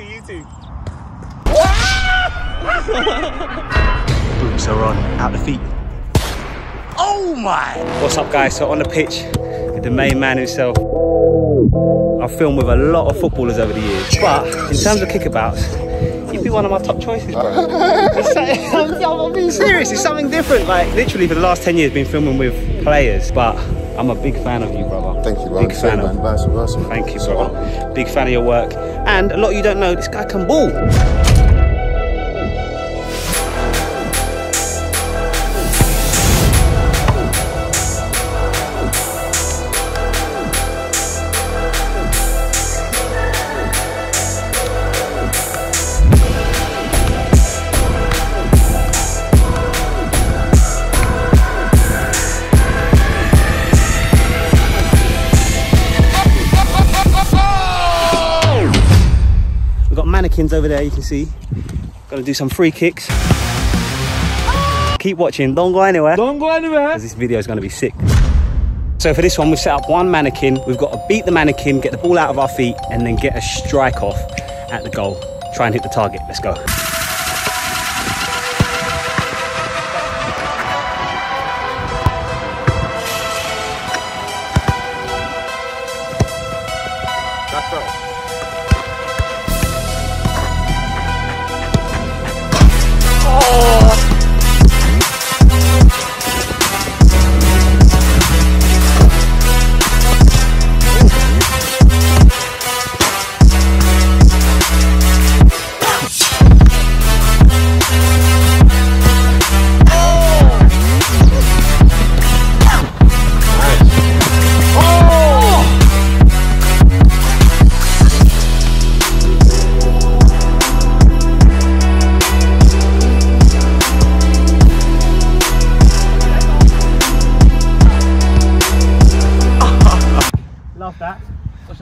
too, you too. Boots are on, out the feet. Oh my! What's up guys, so on the pitch the main man himself. I've filmed with a lot of footballers over the years, but in terms of kickabouts, you'd be one of my top choices, bro. I'm, I'm being serious, it's something different. Like literally for the last 10 years, been filming with players, but I'm a big fan of you, brother. Thank you, bro. Big Same, fan of man. Thank you, brother. Big fan of your work. And a lot of you don't know, this guy can ball. Mannequins over there, you can see. Gonna do some free kicks. Keep watching, don't go anywhere. Don't go anywhere. Because this video is gonna be sick. So for this one, we've set up one mannequin. We've got to beat the mannequin, get the ball out of our feet, and then get a strike off at the goal. Try and hit the target. Let's go.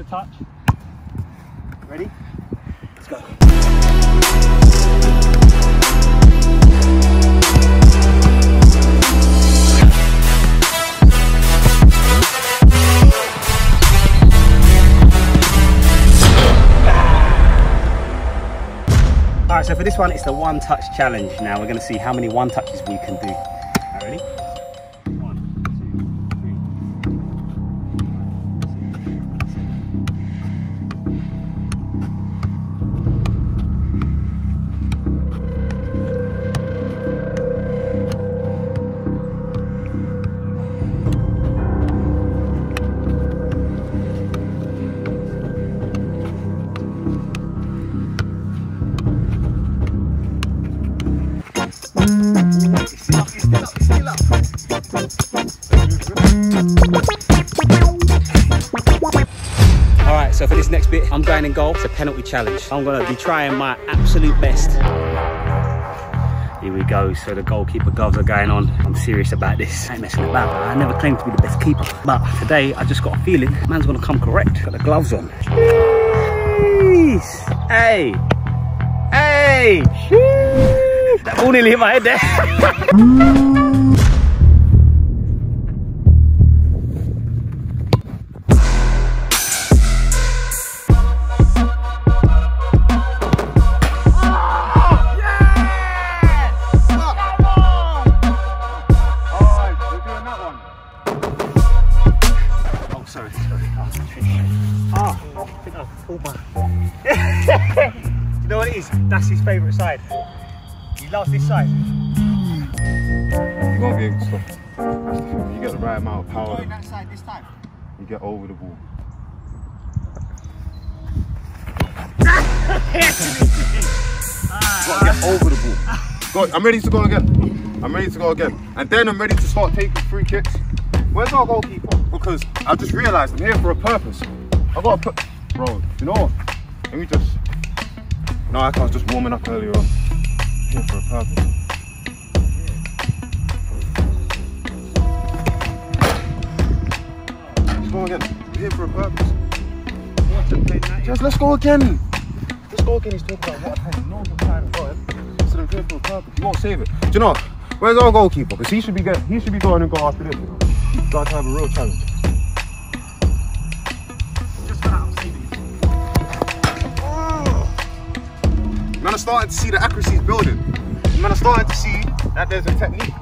Touch. Ready? Let's go. All right, so for this one, it's the one touch challenge. Now we're gonna see how many one touches we can do. Goal. It's a penalty challenge. I'm gonna be trying my absolute best. Here we go. So the goalkeeper gloves are going on. I'm serious about this. I ain't messing about. I never claimed to be the best keeper, but today I just got a feeling man's gonna come correct. Got the gloves on. Jeez. Hey. Hey. Jeez. That ball nearly hit my head there. you know what it is? That's his favourite side. He loves this side. You gotta be able to stop. You get the right amount of power. Going that side this time. You get over the ball. Get over the ball. Go, I'm ready to go again. I'm ready to go again. And then I'm ready to start taking free kicks. Where's our goalkeeper? Because I just realized I'm here for a purpose. I've gotta put, bro, you know what? Let me just, no, I was just warming up earlier on. Here for a purpose. Let's go again. We're here for a purpose. Just let's go again. Let's go again. He's talking about what time? No, time. For purpose. He won't save it. Do you know? Where's our goalkeeper? Because he should be get, he should be going and go after this. You? Got to have a real challenge. Man, I'm starting to see the accuracy's building. Man, I'm starting to see that there's a technique.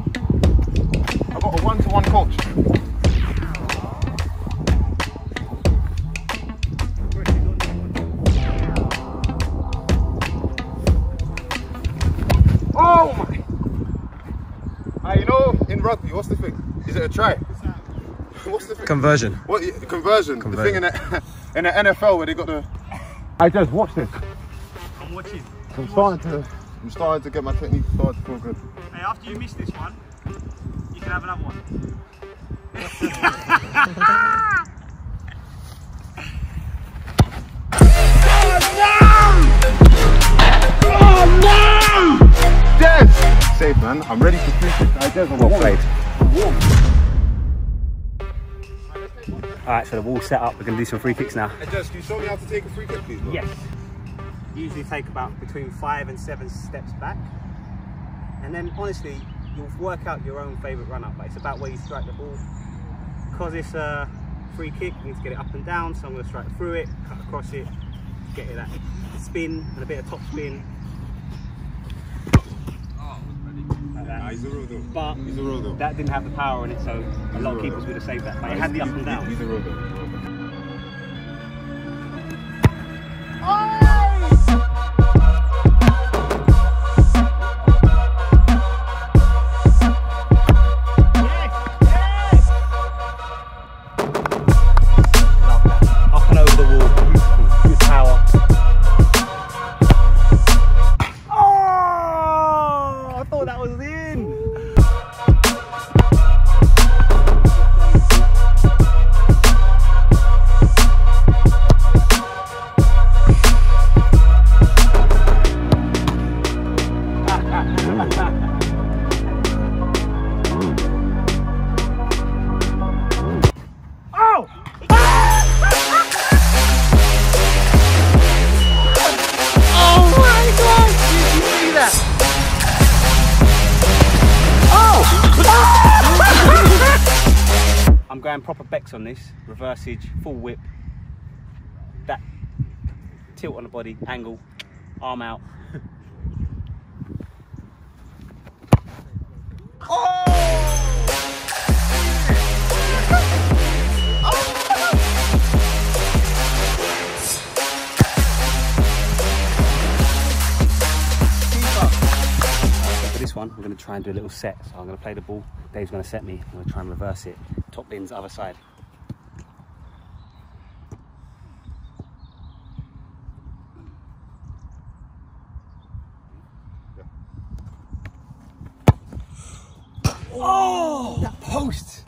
I've got a one-to-one coach. Oh my! Ah, you know, in rugby, what's the thing? Is it a try? What's the thing? Conversion. What yeah, conversion? The thing in the in the NFL where they got the. I just watched this. I'm watching. I'm starting to. I'm starting to get my technique started to feel good. Hey, after you miss this one, you can have another one. Yes! Safe man. I'm ready to finish this. I just Well warm. played. Warm. All right, so the wall's set up. We're gonna do some free kicks now. Hey Jez, can you show me how to take a free kick, please? bro? Yes. Usually take about between five and seven steps back. And then honestly, you'll work out your own favourite run up, but it's about where you strike the ball. Because it's a free kick, you need to get it up and down, so I'm going to strike through it, cut across it, get it that spin and a bit of top spin. Like that. Nah, he's a. But that didn't have the power in it, so a lot of keepers would have saved that. But it had the up and down. I'm going proper Becks on this. Reversage, full whip. That tilt on the body, angle, arm out. So oh! Try and do a little set. So I'm going to play the ball. Dave's going to set me. I'm going to try and reverse it. Top bin's other side. Oh, that post.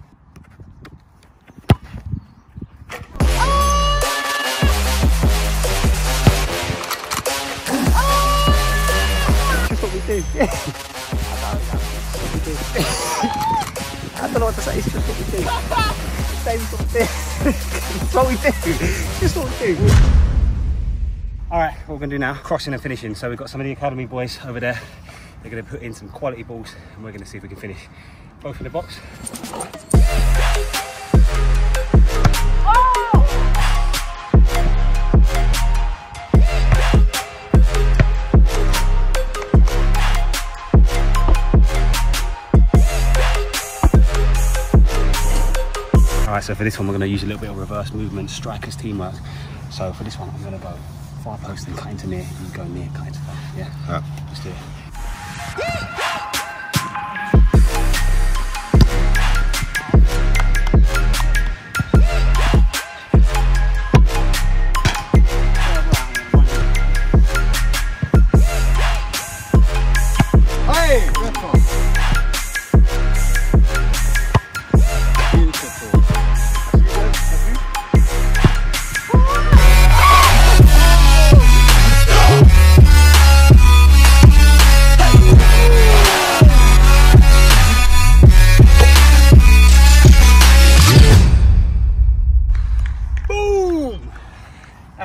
That's what we do. I don't know what to say. It's just what we do. It's what we do. It's what we do. It's just what we do. All right, what we're gonna do now, crossing and finishing. So we've got some of the academy boys over there. They're gonna put in some quality balls and we're gonna see if we can finish both in the box. So for this one, we're going to use a little bit of reverse movement, strikers teamwork. So for this one, I'm going to go far post and cut into near, and go near, cut into far. Yeah? Yeah. Let's do it.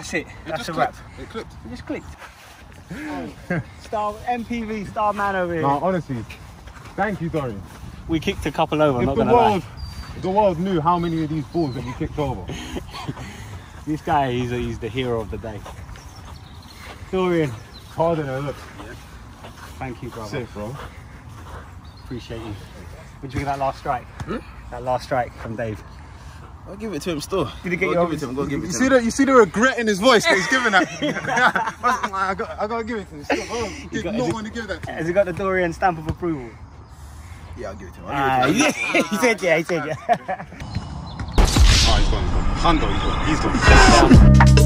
That's it. It That's just a wrap. clicked. It clicked. It just clicked. star MVP star man over here. No, honestly, thank you, Dorian. We kicked a couple over. I'm If not the gonna lie. world, if the world knew how many of these balls that we kicked over. This guy, he's, he's the hero of the day. Dorian, Harder than look. Thank you, brother. Safe, bro. Appreciate you. What do you think of that last strike? Hmm? That last strike from Dave. I'll give it to him still. Did he get Go you give it to him. Go give it You to see him. the you see the regret in his voice that he's giving that. I got I gotta give it to him. Still, bro. Did got- not want to give that. To him. Has he got the Dorian stamp of approval? Yeah, I'll give it to him. Ah, I'll give it to him. he said yeah, he said yeah. Oh, he's gone. He's gone. Hundo, he's gone. He's gone.